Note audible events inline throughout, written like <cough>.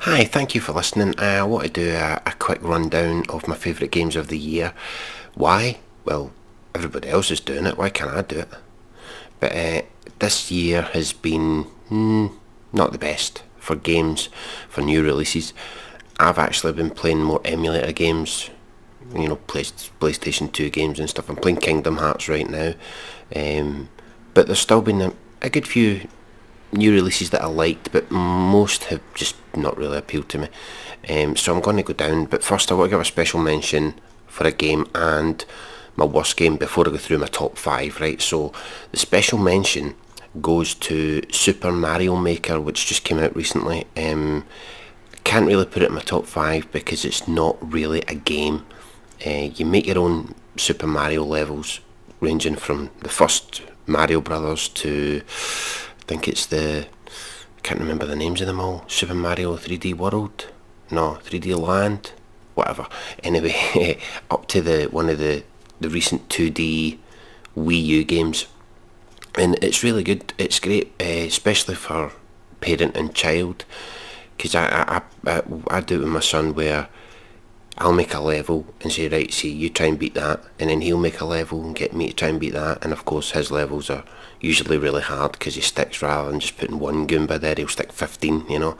Hi, thank you for listening. I want to do a, a quick rundown of my favourite games of the year. Why? Well, everybody else is doing it, why can't I do it? But uh, this year has been mm, not the best for games, for new releases. I've actually been playing more emulator games, you know, Play, PlayStation 2 games and stuff. I'm playing Kingdom Hearts right now. Um, but there's still been a, a good few new releases that I liked, but most have just not really appealed to me. Um, so I'm going to go down, but first I want to give a special mention for a game and my worst game before I go through my top five, right? So the special mention goes to Super Mario Maker, which just came out recently. Um, can't really put it in my top five because it's not really a game. Uh, you make your own Super Mario levels, ranging from the first Mario Brothers to think it's the I can't remember the names of them all. Super Mario 3D World, no 3D Land, whatever. Anyway, <laughs> up to the one of the the recent 2D Wii U games, and it's really good. It's great, uh, especially for parent and child, because I, I I I do it with my son where. I'll make a level and say, right, see, you try and beat that, and then he'll make a level and get me to try and beat that, and of course his levels are usually really hard because he sticks rather than just putting one Goomba there, he'll stick 15, you know.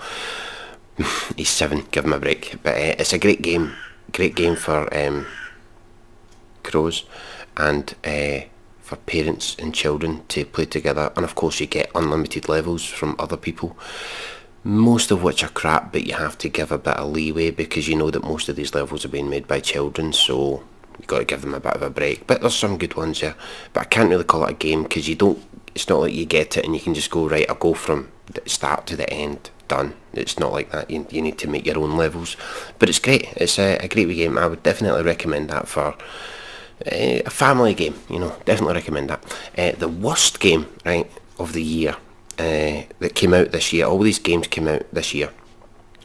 <laughs> He's seven, give him a break. But uh, it's a great game, great game for um, crows and uh, for parents and children to play together. And of course you get unlimited levels from other people. Most of which are crap, but you have to give a bit of leeway because you know that most of these levels are being made by children, so you've got to give them a bit of a break. But there's some good ones, here. But I can't really call it a game because you don't. It's not like you get it and you can just go right. I'll go from the start to the end. Done. It's not like that. You, you need to make your own levels. But it's great. It's a, a great game. I would definitely recommend that for uh, a family game. You know, definitely recommend that. Uh, the worst game, right, of the year uh, that came out this year. All these games came out this year.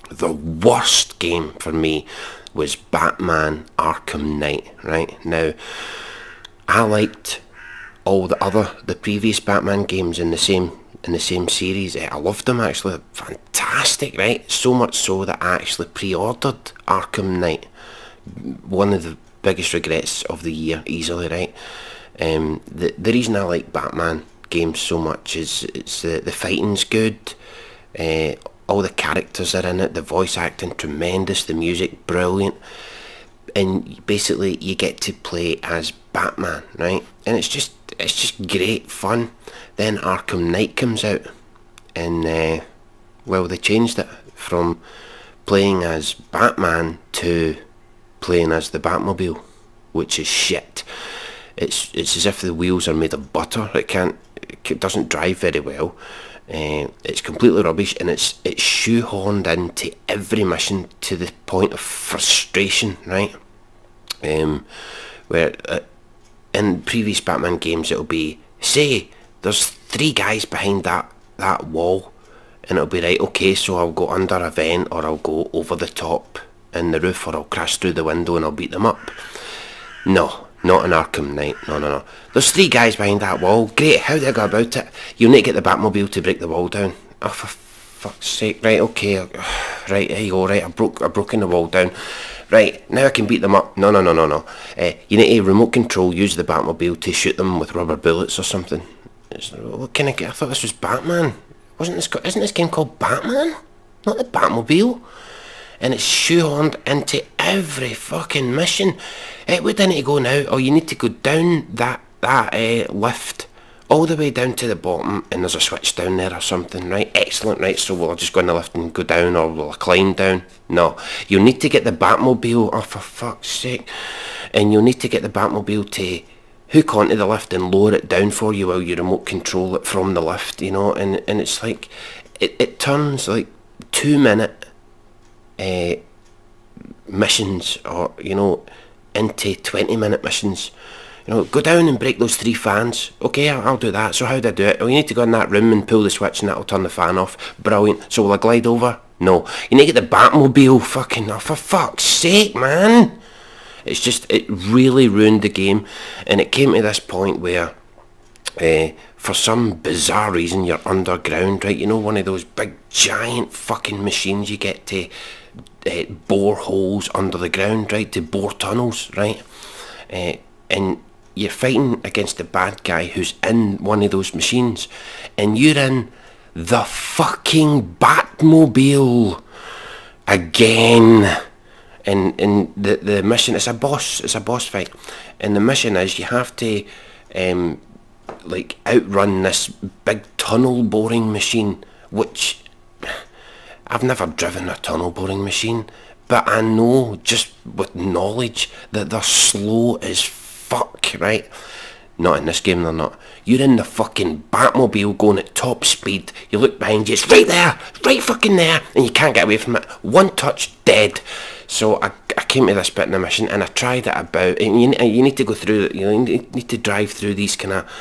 The worst game for me was Batman Arkham Knight, right? Now, I liked all the other, the previous Batman games in the same in the same series. I loved them actually, fantastic, right? So much so that I actually pre-ordered Arkham Knight. One of the biggest regrets of the year, easily, right? Um, the the reason I like Batman games so much is it's the the fighting's good. Uh, all the characters are in it, the voice acting tremendous, the music brilliant, and basically you get to play as Batman, right? And it's just it's just great fun. Then Arkham Knight comes out, and uh, well they changed it from playing as Batman to playing as the Batmobile, which is shit. It's it's as if the wheels are made of butter. It can't it doesn't drive very well. Uh, it's completely rubbish and it's it's shoehorned into every mission to the point of frustration, right? Um, where uh, in previous Batman games it'll be, say, there's three guys behind that, that wall and it'll be right, okay, so I'll go under a vent or I'll go over the top in the roof or I'll crash through the window and I'll beat them up. No, not an Arkham Knight. No, no, no. There's three guys behind that wall. Great. How do I go about it? You'll need to get the Batmobile to break the wall down. Oh, for fuck's sake. Right, okay. <sighs> Right, there you go. Right, I broke, I broken the wall down. Right, now I can beat them up. No, no, no, no, no. Uh, you need to remote control, use the Batmobile to shoot them with rubber bullets or something. It's, what can I get? I thought this was Batman. Wasn't this? Isn't this game called Batman? Not the Batmobile and it's shoehorned into every fucking mission. It would need to go now? Oh, you need to go down that that uh, lift all the way down to the bottom and there's a switch down there or something, right? Excellent, right? So we'll just go in the lift and go down or we'll climb down? No. You'll need to get the Batmobile, oh for fuck's sake. And you'll need to get the Batmobile to hook onto the lift and lower it down for you while you remote control it from the lift, you know? And, and it's like, it, it turns like two minute uh, missions or, you know, into 20 minute missions. You know, go down and break those three fans. Okay, I'll, I'll do that. So how do I do it? Oh, you need to go in that room and pull the switch and that'll turn the fan off. Brilliant. So will I glide over? No. You need to get the Batmobile fucking off. For fuck's sake, man. It's just, it really ruined the game. And it came to this point where, uh, for some bizarre reason you're underground, right? You know, one of those big giant fucking machines you get to uh, bore holes under the ground, right? To bore tunnels, right? Uh, and you're fighting against the bad guy who's in one of those machines, and you're in the fucking Batmobile again. And and the the mission it's a boss it's a boss fight, and the mission is you have to um, like outrun this big tunnel boring machine, which I've never driven a tunnel boring machine, but I know just with knowledge that they're slow as fuck, right? Not in this game, they're not. You're in the fucking Batmobile going at top speed. You look behind you, it's right there, right fucking there, and you can't get away from it. One touch, dead. So I, I came to this bit in the mission and I tried it about, and you, you need to go through, you need to drive through these kind of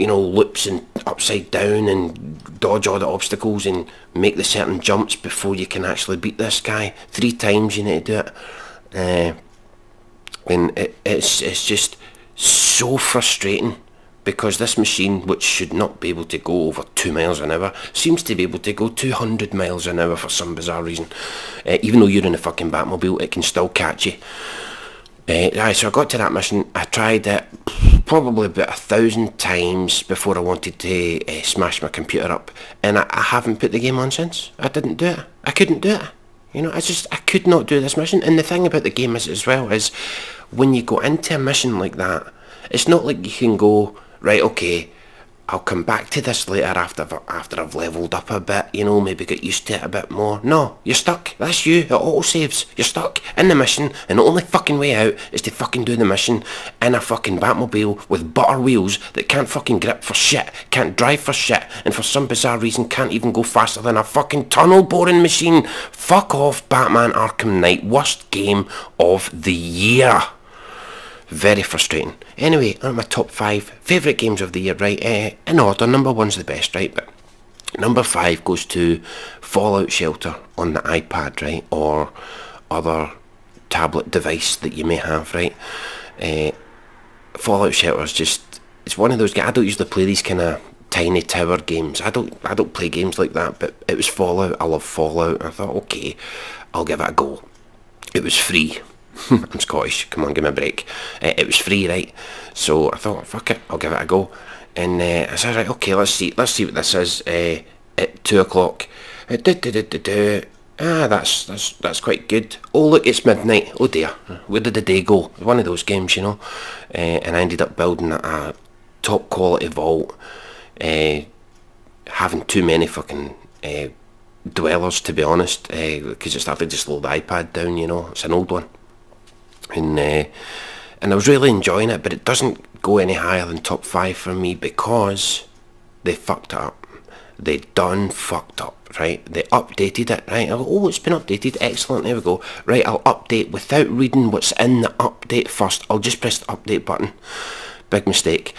you know, loops and upside down and dodge all the obstacles and make the certain jumps before you can actually beat this guy. Three times you need to do it. Uh, and it, it's, it's just so frustrating because this machine, which should not be able to go over 2 miles an hour, seems to be able to go 200 miles an hour for some bizarre reason. Uh, even though you're in a fucking Batmobile, it can still catch you. Uh, right, so I got to that mission, I tried it probably about a thousand times before I wanted to uh, smash my computer up, and I, I, haven't put the game on since. I didn't do it. I couldn't do it. You know, I just, I could not do this mission. And the thing about the game is as well is, when you go into a mission like that, it's not like you can go, right, okay, I'll come back to this later after after I've levelled up a bit, you know, maybe get used to it a bit more. No, you're stuck. That's you. It auto saves. You're stuck in the mission, and the only fucking way out is to fucking do the mission in a fucking Batmobile with butter wheels that can't fucking grip for shit, can't drive for shit, and for some bizarre reason can't even go faster than a fucking tunnel boring machine. Fuck off, Batman Arkham Knight. Worst game of the year. Very frustrating. Anyway, on my top five favourite games of the year, right? Uh, in order, number one's the best, right? But number five goes to Fallout Shelter on the iPad, right? Or other tablet device that you may have, right? Uh, Fallout Shelter is just, it's one of those I don't usually play these kind of tiny tower games. I don't I don't play games like that, but it was Fallout. I love Fallout. I thought, okay, I'll give it a go. It was free. <laughs> I'm Scottish, come on, give me a break. Uh, it was free, right? So I thought, fuck it, I'll give it a go. And uh, I said, right, okay, let's see, let's see what this is uh, at two o'clock. Uh, ah, that's that's that's quite good. Oh look, it's midnight. Oh dear, where did the day go? One of those games, you know. And I ended up building a, top quality vault, having too many fucking dwellers to be honest, because it started to slow the iPad down. You know, it's an old one and uh, and I was really enjoying it but it doesn't go any higher than top 5 for me because they fucked up. They done fucked up right? They updated it right? Oh it's been updated. Excellent. There we go. Right I'll update without reading what's in the update first. I'll just press the update button. Big mistake.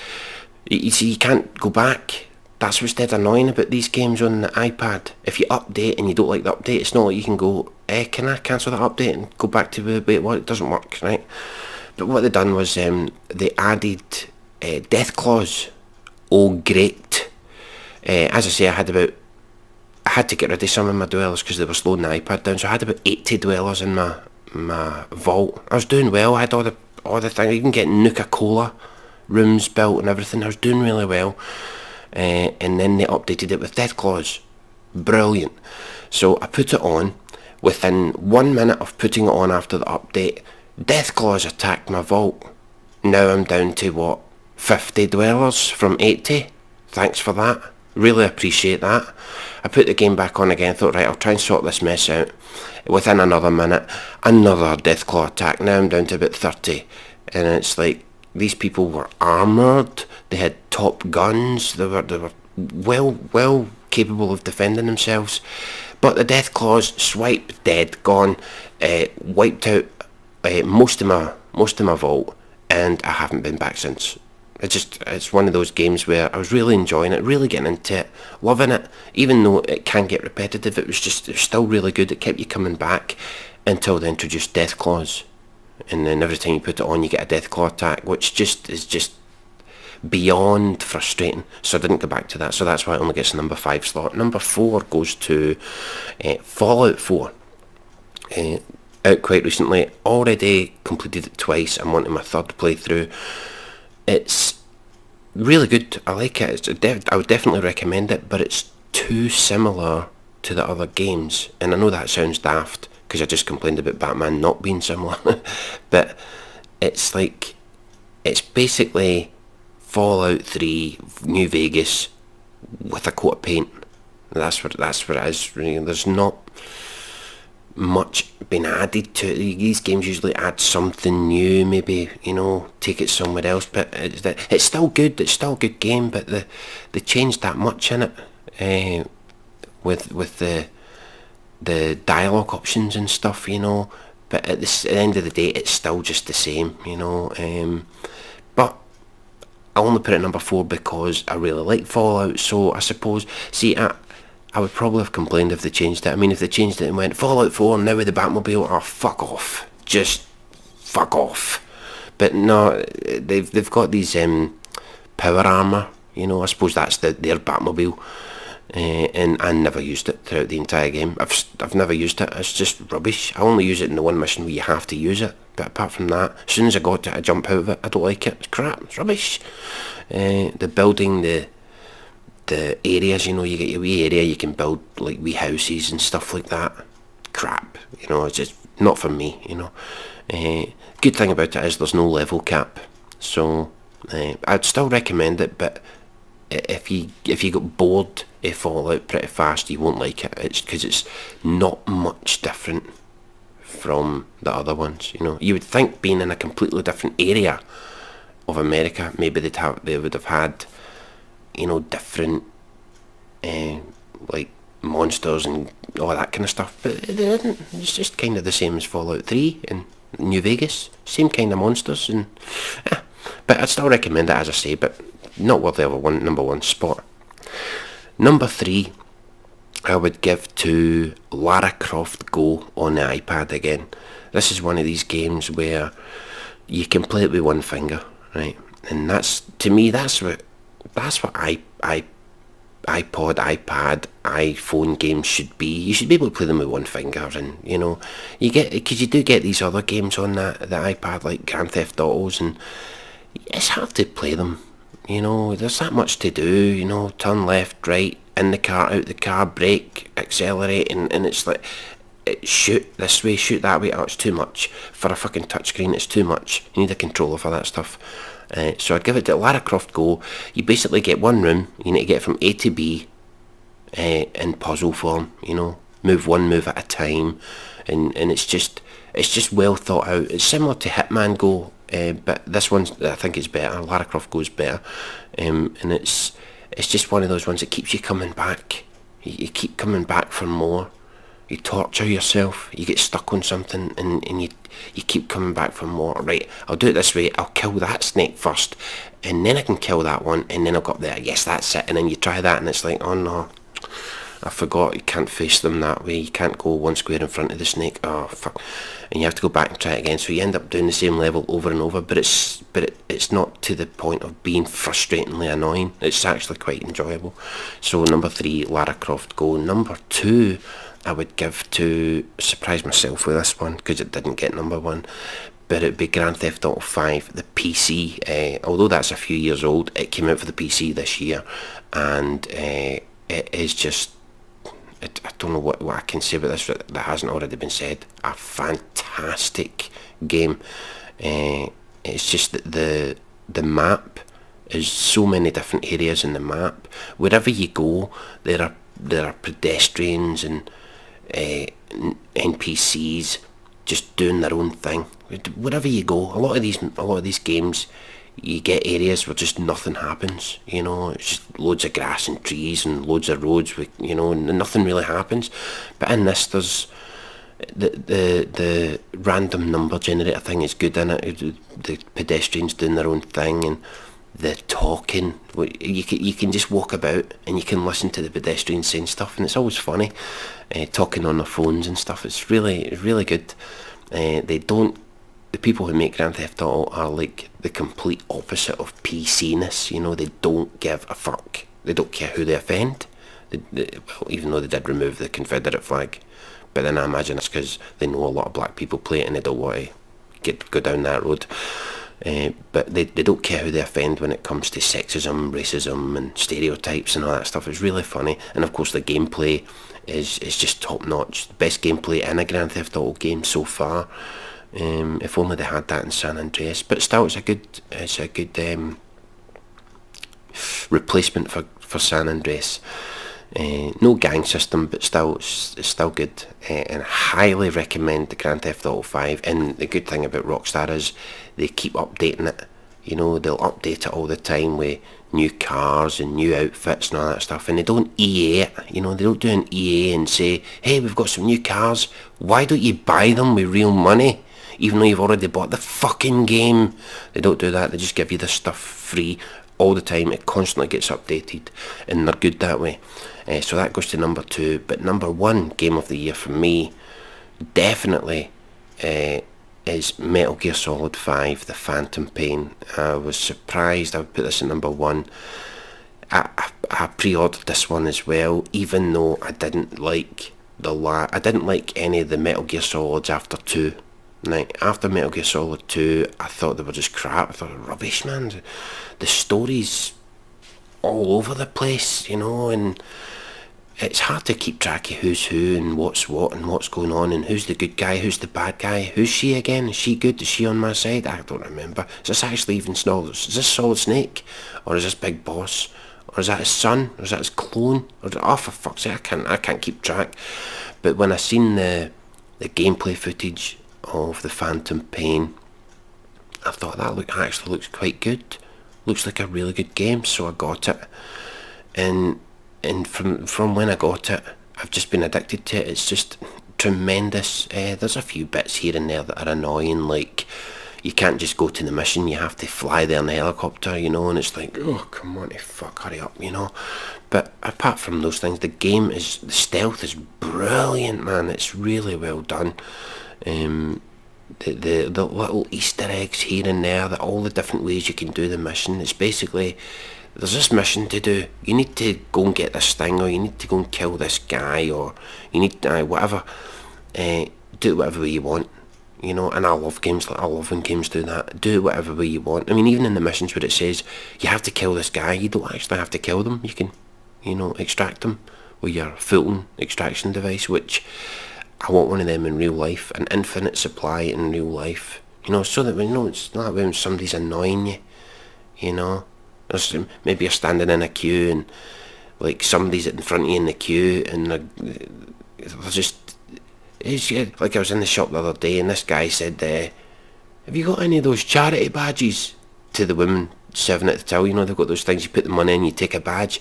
You see you can't go back. That's what's dead annoying about these games on the iPad. If you update and you don't like the update, it's not like you can go, eh, can I cancel that update and go back to the way it was? It doesn't work, right? But what they done was um, they added uh, Deathclaws. Oh, great. Uh, as I say, I had about, I had to get rid of some of my dwellers because they were slowing the iPad down. So I had about 80 dwellers in my my vault. I was doing well. I had all the all the things. Even getting Nuka-Cola rooms built and everything. I was doing really well uh, and then they updated it with Deathclaws. Brilliant. So I put it on. Within one minute of putting it on after the update, Deathclaws attacked my vault. Now I'm down to what, 50 dwellers from 80? Thanks for that. Really appreciate that. I put the game back on again, thought right, I'll try and sort this mess out. Within another minute, another Deathclaw attack. Now I'm down to about 30. And it's like, these people were armoured, they had top guns, they were, they were well, well capable of defending themselves. But the Deathclaws, swipe, dead, gone, uh, wiped out uh, most of my most of my vault, and I haven't been back since. It's just it's one of those games where I was really enjoying it, really getting into it, loving it. Even though it can get repetitive, it was just it was still really good. It kept you coming back until they introduced Deathclaws and then every time you put it on you get a Deathclaw attack which just is just beyond frustrating. So I didn't go back to that. So that's why it only gets a number five slot. Number four goes to uh, Fallout 4. Uh, out quite recently. Already completed it twice. I'm wanting my third playthrough. It's really good. I like it. I would definitely recommend it, but it's too similar to the other games. And I know that sounds daft because I just complained about Batman not being similar, <laughs> but it's like it's basically Fallout 3 New Vegas with a coat of paint. That's what that's what it is. There's not much been added to it. These games usually add something new, maybe you know, take it somewhere else. But it's, it's still good. It's still a good game, but the they changed that much in it uh, with with the the dialogue options and stuff, you know. But at, at the end of the day, it's still just the same, you know. Um, I only put it number four because I really like Fallout. So I suppose, see, I, I would probably have complained if they changed it. I mean, if they changed it and went Fallout 4 now with the Batmobile, oh fuck off, just fuck off. But no, they've they've got these um, power armor. You know, I suppose that's the, their Batmobile. Uh, and I never used it throughout the entire game. I've I've never used it. It's just rubbish. I only use it in the one mission where you have to use it. But apart from that, as soon as I got it, I jump out of it. I don't like it. It's crap. It's rubbish. Uh, the building, the the areas, you know, you get your wee area, you can build like wee houses and stuff like that. Crap. You know, it's just not for me. You know. Uh, good thing about it is there's no level cap, so I'd still recommend it. But if you if you got bored it fall out pretty fast, you won't like it. It's because it's not much different from the other ones. You know, you would think being in a completely different area of America, maybe they'd have they would have had, you know, different, uh, like monsters and all that kind of stuff. But they didn't. It's just kind of the same as Fallout Three in New Vegas. Same kind of monsters and. Yeah. But I'd still recommend it as I say, but not worthy of a one number one spot. Number three, I would give to Lara Croft Go on the iPad again. This is one of these games where you can play it with one finger, right? And that's to me that's what that's what I I iPod, iPad, iPhone games should be. You should be able to play them with one finger, and you know, you get because you do get these other games on that the iPad like Grand Theft Autos, and it's hard to play them you know, there's that much to do, you know, turn left, right, in the car, out the car, brake, accelerate, and, and it's like, it, shoot this way, shoot that way, oh, it's too much. For a fucking touchscreen, it's too much. You need a controller for that stuff. Uh, so I'd give it to Lara Croft Go. You basically get one room, you need to get from A to B uh, in puzzle form, you know, move one move at a time, and, and it's just, it's just well thought out. It's similar to Hitman Go uh, but this one I think is better. Lara Croft Go's better, um, and it's it's just one of those ones that keeps you coming back. You, you, keep coming back for more. You torture yourself. You get stuck on something, and, and you you keep coming back for more. Right, I'll do it this way. I'll kill that snake first, and then I can kill that one, and then I'll go up there. Yes, that's it. And then you try that, and it's like, oh no, I forgot you can't face them that way. You can't go one square in front of the snake. Oh fuck! And you have to go back and try it again. So you end up doing the same level over and over. But it's but it, it's not to the point of being frustratingly annoying. It's actually quite enjoyable. So number three, Lara Croft Go. Number two, I would give to surprise myself with this one because it didn't get number one. But it'd be Grand Theft Auto 5, the PC. Uh, although that's a few years old, it came out for the PC this year, and uh, it is just I don't know what, what I can say about this that hasn't already been said. A fantastic game. Uh, it's just that the the map is so many different areas in the map. Wherever you go, there are there are pedestrians and uh, NPCs just doing their own thing. Wherever you go, a lot of these a lot of these games you get areas where just nothing happens, you know, it's just loads of grass and trees and loads of roads with, you know, and nothing really happens. But in this, there's the the the random number generator thing is good in it. The pedestrians doing their own thing and the talking. You can you can just walk about and you can listen to the pedestrians saying stuff, and it's always funny, uh, talking on their phones and stuff. It's really really good. Uh, they don't the people who make Grand Theft Auto are like the complete opposite of PC-ness. You know, they don't give a fuck. They don't care who they offend. They, they, well, even though they did remove the Confederate flag, but then I imagine that's because they know a lot of black people play it and they don't want to get go down that road. Uh, but they, they don't care who they offend when it comes to sexism, racism and stereotypes and all that stuff. It's really funny. And of course the gameplay is, is just top notch. Best gameplay in a Grand Theft Auto game so far. Um, if only they had that in San Andreas. But still it's a good it's a good um, replacement for, for San Andreas. Uh, no gang system, but still, it's, it's still good, uh, and I highly recommend the Grand Theft Auto 5. And the good thing about Rockstar is they keep updating it. You know, they'll update it all the time with new cars and new outfits and all that stuff. And they don't EA it. You know, they don't do an EA and say, "Hey, we've got some new cars. Why don't you buy them with real money?" Even though you've already bought the fucking game. They don't do that. They just give you the stuff free all the time. It constantly gets updated, and they're good that way. Uh, so that goes to number two. But number one game of the year for me, definitely, uh, is Metal Gear Solid 5, The Phantom Pain. I was surprised I would put this at number one. I, I, I pre-ordered this one as well, even though I didn't like the la I didn't like any of the Metal Gear Solids after 2. Like, after Metal Gear Solid 2, I thought they were just crap. I thought, rubbish, man. The story's all over the place, you know, and it's hard to keep track of who's who and what's what and what's going on and who's the good guy, who's the bad guy, who's she again, is she good, is she on my side, I don't remember. Is this actually even Solid, is this Solid Snake, or is this Big Boss, or is that his son, or is that his clone, or, oh for fuck's sake, I can't, I can't keep track. But when I seen the, the gameplay footage of the Phantom Pain, I thought that look actually looks quite good. Looks like a really good game, so I got it. And and from from when I got it, I've just been addicted to it. It's just tremendous. Uh, there's a few bits here and there that are annoying, like you can't just go to the mission, you have to fly there in the helicopter, you know, and it's like, oh, come on, fuck, hurry up, you know. But apart from those things, the game is, the stealth is brilliant, man. It's really well done. Um, the, the, the little Easter eggs here and there, that all the different ways you can do the mission. It's basically, there's this mission to do. You need to go and get this thing, or you need to go and kill this guy, or you need uh, whatever. Uh, do whatever way you want, you know. And I love games like I love when games do that. Do whatever way you want. I mean, even in the missions where it says you have to kill this guy, you don't actually have to kill them. You can, you know, extract them with your Fulton extraction device, which I want one of them in real life, an infinite supply in real life. You know, so that you know it's not when somebody's annoying you. You know, there's maybe you're standing in a queue and like somebody's in front of you in the queue and they're, they're just it's like I was in the shop the other day and this guy said, uh, "Have you got any of those charity badges?" To the women serving at the till, you know, they've got those things you put the money in, you take a badge.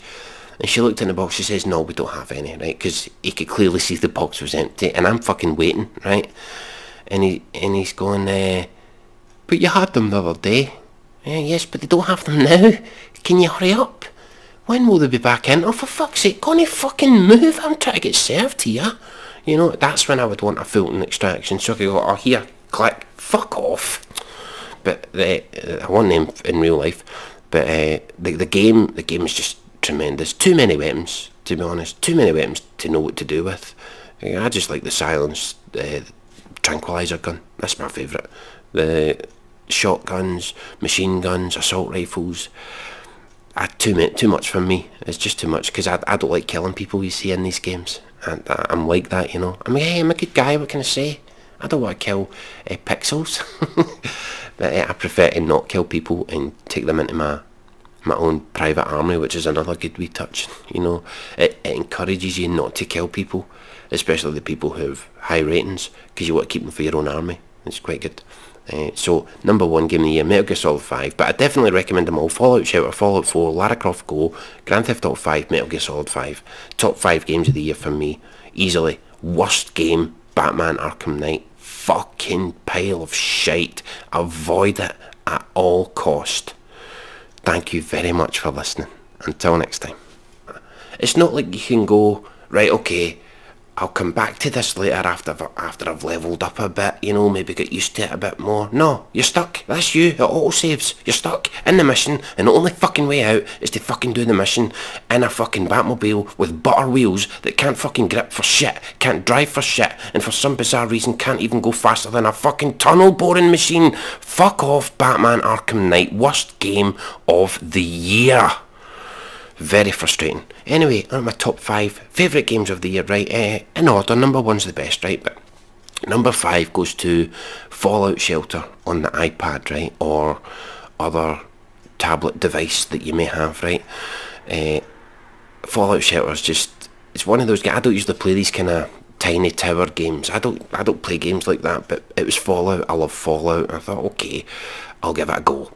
And she looked in the box, she says, no, we don't have any, right? Because he could clearly see the box was empty, and I'm fucking waiting, right? And he and he's going, uh, but you had them the other day. Yeah, yes, but they don't have them now. Can you hurry up? When will they be back in? Oh, for fuck's sake, can you fucking move? I'm trying to get served here. You know, that's when I would want a Fulton extraction. So I could go, oh, here, click, fuck off. But uh, I want them in real life. But uh, the, the game, the game is just tremendous. Too many weapons, to be honest. Too many weapons to know what to do with. I just like the silence, uh, tranquilizer gun. That's my favourite. The shotguns, machine guns, assault rifles. I, too, too much for me. It's just too much because I, I don't like killing people you see in these games. And I, I'm like that, you know. I'm hey, I'm a good guy, what can I say? I don't want to kill uh, pixels. <laughs> but uh, I prefer to not kill people and take them into my my own private army, which is another good wee touch. You know, it, it encourages you not to kill people, especially the people who have high ratings, because you want to keep them for your own army. It's quite good. Uh, so, number one game of the year, Metal Gear Solid 5, but I definitely recommend them all. Fallout Shelter, Fallout 4, Lara Croft Go, Grand Theft Auto 5, Metal Gear Solid 5. Top 5 games of the year for me, easily. Worst game, Batman Arkham Knight. Fucking pile of shite. Avoid it at all cost. Thank you very much for listening. Until next time. It's not like you can go, right, okay, I'll come back to this later after I've, after I've levelled up a bit, you know, maybe get used to it a bit more. No, you're stuck. That's you. It auto saves. You're stuck in the mission, and the only fucking way out is to fucking do the mission in a fucking Batmobile with butter wheels that can't fucking grip for shit, can't drive for shit, and for some bizarre reason can't even go faster than a fucking tunnel boring machine. Fuck off, Batman Arkham Knight. Worst game of the year. Very frustrating. Anyway, on my top five favourite games of the year, right? Uh, in order, number one's the best, right? But number five goes to Fallout Shelter on the iPad, right? Or other tablet device that you may have, right? Uh, Fallout Shelter is just, it's one of those games, I don't usually play these kind of tiny tower games. I don't I don't play games like that, but it was Fallout. I love Fallout. I thought, okay, I'll give it a go.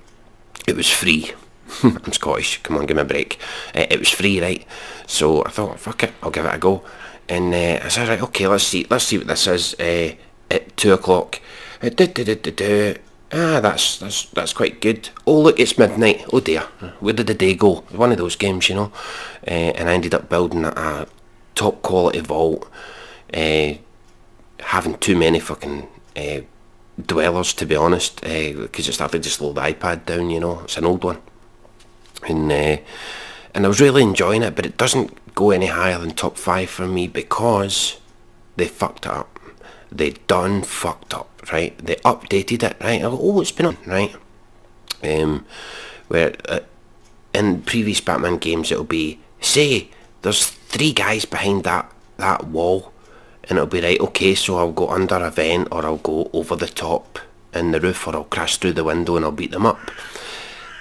It was free. <laughs> I'm Scottish, come on, give me a break. Uh, it was free, right? So I thought, fuck it, I'll give it a go. And uh, I said, right, okay, let's see, let's see what this is uh, at two o'clock. Uh, ah, that's that's that's quite good. Oh look, it's midnight. Oh dear, where did the day go? One of those games, you know. Uh, and I ended up building a top quality vault, uh, having too many fucking uh, dwellers to be honest, because it started to slow the iPad down. You know, it's an old one and uh, and I was really enjoying it, but it doesn't go any higher than top five for me because they fucked up. They done fucked up, right? They updated it, right? I Go, oh, it's been on, right? Um, where uh, in previous Batman games it'll be say there's three guys behind that that wall, and it'll be right. Okay, so I'll go under a vent, or I'll go over the top in the roof, or I'll crash through the window and I'll beat them up.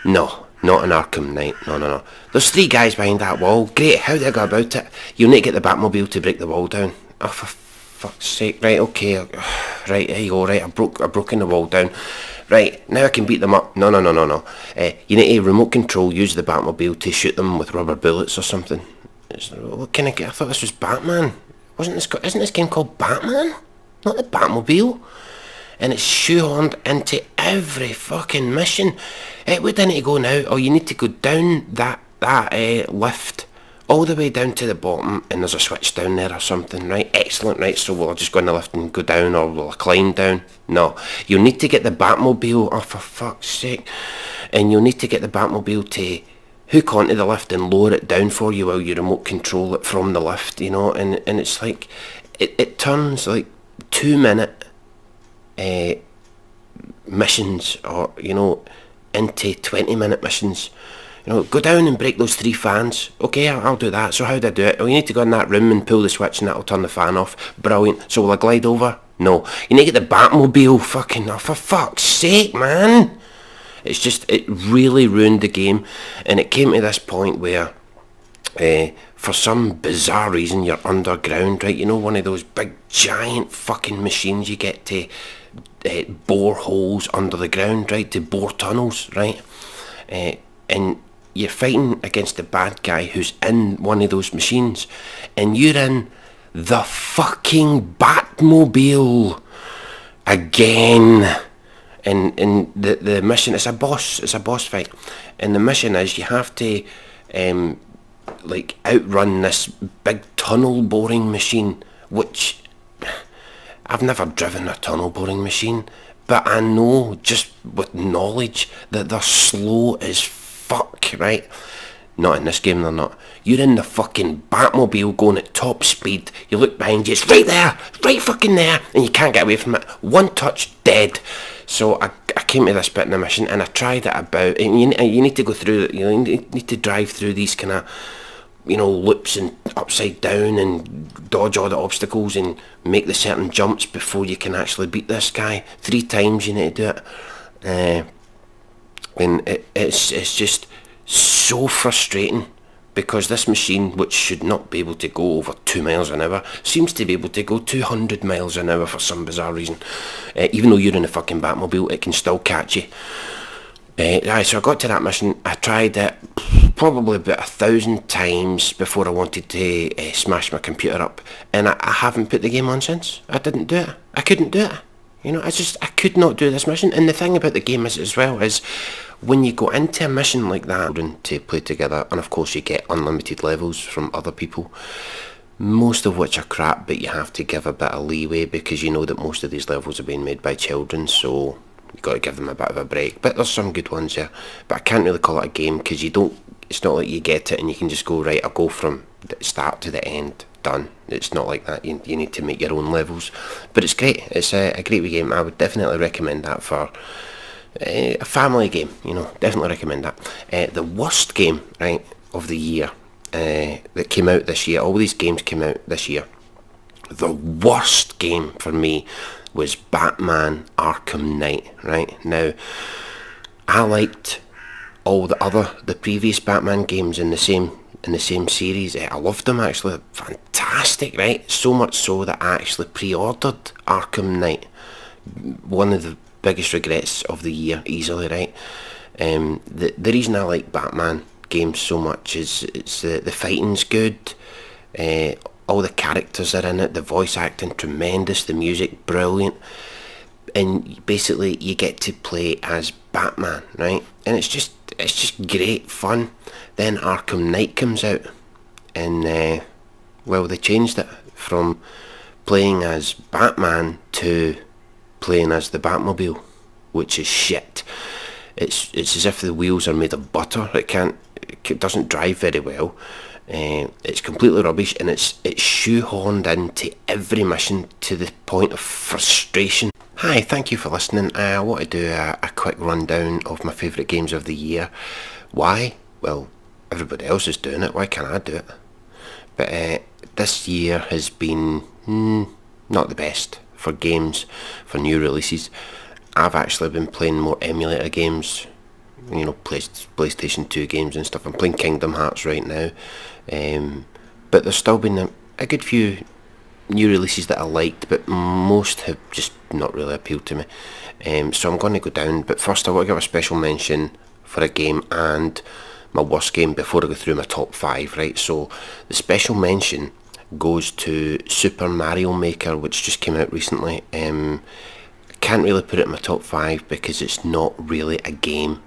No, not an Arkham Knight. No, no, no. There's three guys behind that wall. Great. How do go about it? You'll need to get the Batmobile to break the wall down. Oh, for fuck's sake. Right, okay. <sighs> Right, there you go. Right, I broke, I broken the wall down. Right, now I can beat them up. No, no, no, no, no. Uh, you need to remote control, use the Batmobile to shoot them with rubber bullets or something. It's, what can I get? I thought this was Batman. Wasn't this... Isn't this game called Batman? Not the Batmobile and it's shoehorned into every fucking mission. It would need to go now, or you need to go down that that uh, lift all the way down to the bottom and there's a switch down there or something, right? Excellent, right? So we'll just go in the lift and go down or we'll climb down? No. You'll need to get the Batmobile, oh for fuck's sake. And you'll need to get the Batmobile to hook onto the lift and lower it down for you while you remote control it from the lift, you know? And, and it's like, it, it turns like two minute uh, missions or, you know, into 20 minute missions. You know, go down and break those three fans. Okay, I'll, do that. So how do I do it? Oh, you need to go in that room and pull the switch and that'll turn the fan off. Brilliant. So will I glide over? No. You need to get the Batmobile fucking off. For fuck's sake, man. It's just, it really ruined the game. And it came to this point where, uh, for some bizarre reason, you're underground, right? You know, one of those big, giant fucking machines you get to uh, bore holes under the ground, right, to bore tunnels, right, uh, and you're fighting against the bad guy who's in one of those machines, and you're in the fucking Batmobile again. And and the the mission it's a boss it's a boss fight, and the mission is you have to um, like outrun this big tunnel boring machine, which I've never driven a tunnel boring machine, but I know just with knowledge that they're slow as fuck, right? Not in this game, they're not. You're in the fucking Batmobile going at top speed. You look behind you, it's right there, right fucking there, and you can't get away from it. One touch, dead. So I, I came to this bit in the mission and I tried it about, and you, you need to go through, you need to drive through these kind of you know, loops and upside down and dodge all the obstacles and make the certain jumps before you can actually beat this guy. Three times you need to do it. Uh, and it, it's, it's just so frustrating because this machine, which should not be able to go over 2 miles an hour, seems to be able to go 200 miles an hour for some bizarre reason. Uh, even though you're in a fucking Batmobile, it can still catch you. Uh, right, so I got to that mission, I tried it probably about a thousand times before I wanted to uh, smash my computer up and I, I, haven't put the game on since. I didn't do it. I couldn't do it. You know, I just, I could not do this mission. And the thing about the game is as well is when you go into a mission like that to play together and of course you get unlimited levels from other people most of which are crap, but you have to give a bit of leeway because you know that most of these levels are being made by children, so you've got to give them a bit of a break. But there's some good ones here. But I can't really call it a game because you don't, it's not like you get it and you can just go, right, I'll go from the start to the end, done. It's not like that. You, you need to make your own levels. But it's great. It's a, a great game. I would definitely recommend that for uh, a family game, you know, definitely recommend that. Uh, the worst game, right, of the year uh, that came out this year, all these games came out this year. The worst game for me was Batman Arkham Knight, right? Now, I liked all the other, the previous Batman games in the same in the same series. I loved them actually, fantastic, right? So much so that I actually pre-ordered Arkham Knight. One of the biggest regrets of the year, easily, right? Um, the the reason I like Batman games so much is it's the the fighting's good, uh, all the characters are in it, the voice acting tremendous, the music brilliant, and basically you get to play as Batman, right? And it's just it's just great fun. Then Arkham Knight comes out, and uh, well they changed it from playing as Batman to playing as the Batmobile, which is shit. It's it's as if the wheels are made of butter. It can't, it doesn't drive very well. Uh, it's completely rubbish, and it's it's shoehorned into every mission to the point of frustration. Hi, thank you for listening. I want to do a, a quick rundown of my favourite games of the year. Why? Well, everybody else is doing it. Why can't I do it? But uh, this year has been mm, not the best for games, for new releases. I've actually been playing more emulator games, you know, PlayStation 2 games and stuff. I'm playing Kingdom Hearts right now. Um, but there's still been a, a good few new releases that I liked, but most have just not really appealed to me. Um, so I'm going to go down, but first I want to give a special mention for a game and my worst game before I go through my top 5, right? So the special mention goes to Super Mario Maker, which just came out recently. Um, can't really put it in my top five because it's not really a game.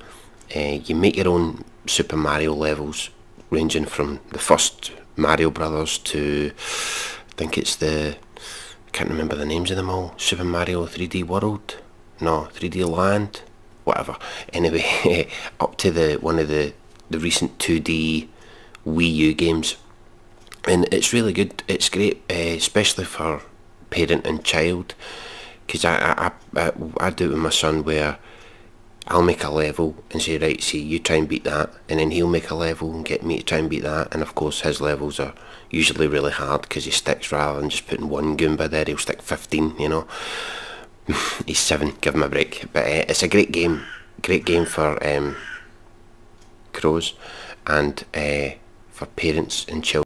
Uh, you make your own Super Mario levels, ranging from the first Mario Brothers to, I think it's the, I can't remember the names of them all. Super Mario 3D World, no, 3D Land, whatever. Anyway, <laughs> up to the one of the the recent 2D Wii U games and it's really good. It's great, uh, especially for parent and child, because I, I, I, I do it with my son where I'll make a level and say, right, see, you try and beat that, and then he'll make a level and get me to try and beat that, and of course his levels are usually really hard because he sticks rather than just putting one Goomba there, he'll stick 15, you know. <laughs> He's seven, give him a break. But uh, it's a great game, great game for um, crows and uh, for parents and children.